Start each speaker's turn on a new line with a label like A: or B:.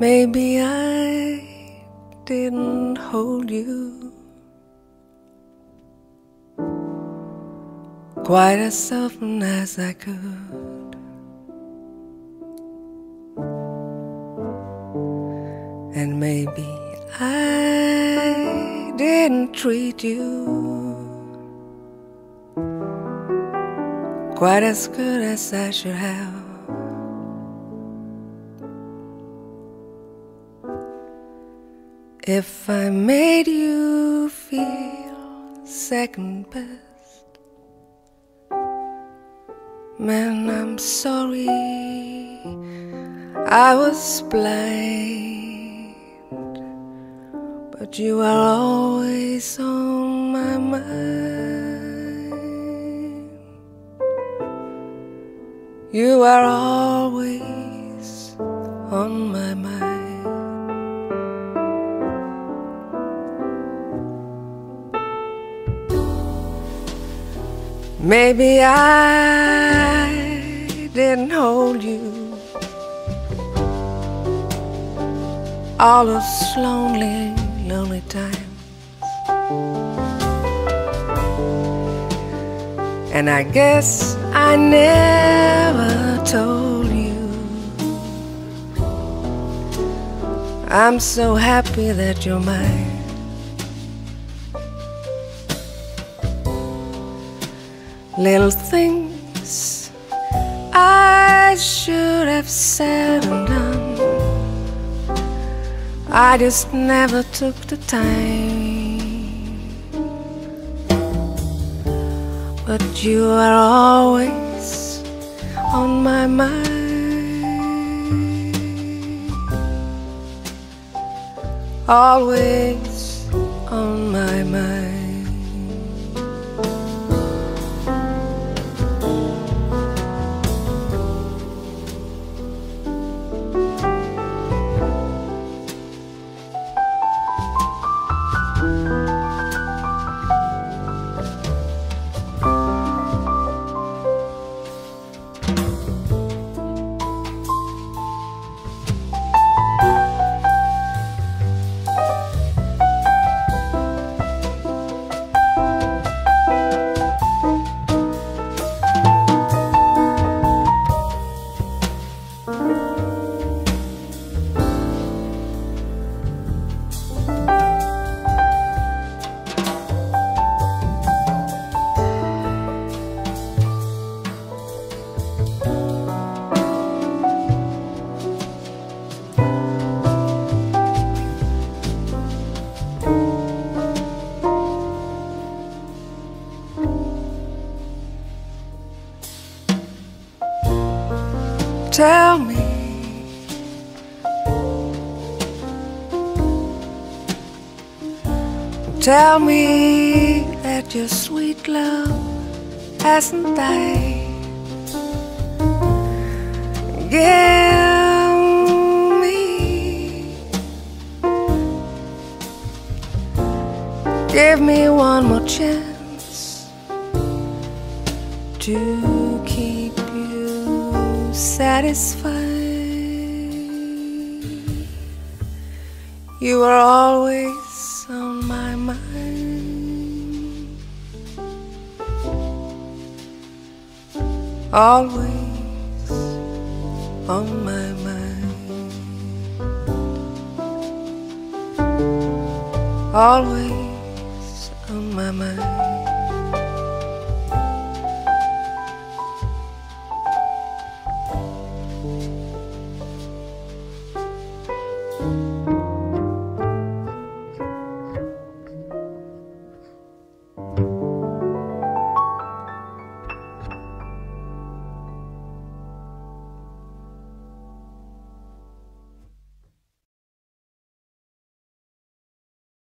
A: Maybe I didn't hold you quite as often as I could. And maybe I didn't treat you quite as good as I should have. If I made you feel second best, man, I'm sorry I was blind, but you are always on my mind. You are always on my mind. Maybe I didn't hold you all those lonely, lonely times. And I guess I never told you I'm so happy that you're mine. Little things I should have said and done. I just never took the time. But you are always on my mind. Always on my mind. Tell me. Tell me that your sweet love hasn't died. Give me, give me one more chance to keep satisfied. You are always on my mind. Always on my mind. Always on my mind.